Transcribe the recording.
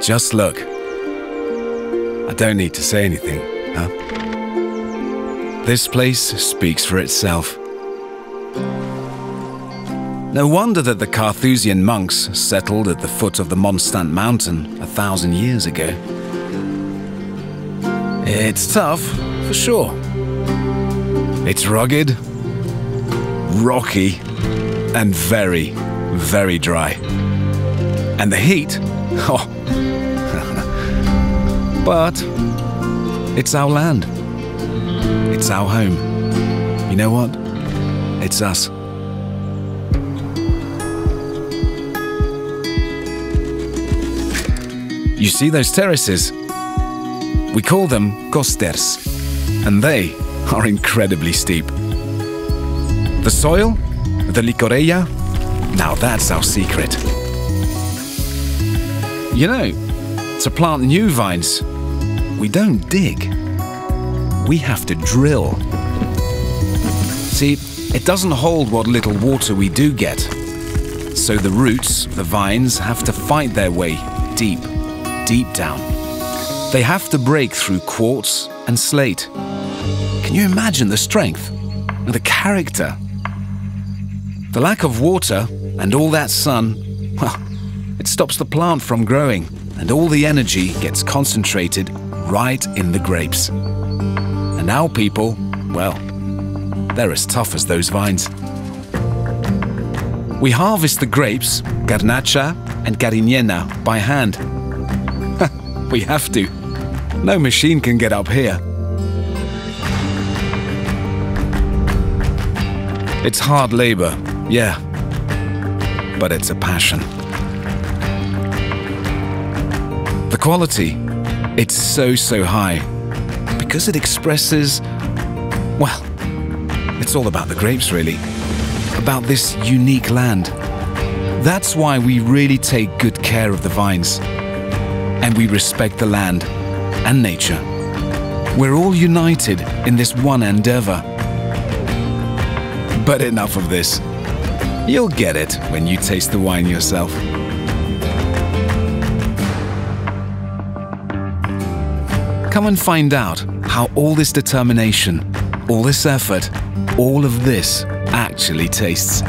Just look. I don't need to say anything, huh? This place speaks for itself. No wonder that the Carthusian monks settled at the foot of the Montsant Mountain a thousand years ago. It's tough, for sure. It's rugged, rocky, and very, very dry. And the heat, oh. But it's our land. It's our home. You know what? It's us. You see those terraces? We call them costers, and they are incredibly steep. The soil, the llicorella, now that's our secret. You know, to plant new vines, we don't dig. We have to drill. See, it doesn't hold what little water we do get. So the roots, the vines, have to fight their way deep deep down. They have to break through quartz and slate. Can you imagine the strength and the character? The lack of water and all that sun, well, it stops the plant from growing and all the energy gets concentrated right in the grapes. And our people, well, they're as tough as those vines. We harvest the grapes, garnacha and cariñena, by hand we have to. No machine can get up here. It's hard labor, yeah. But it's a passion. Quality, it's so, so high. Because it expresses, well, it's all about the grapes, really. About this unique land. That's why we really take good care of the vines and we respect the land and nature. We're all united in this one endeavor. But enough of this. You'll get it when you taste the wine yourself. Come and find out how all this determination, all this effort, all of this actually tastes.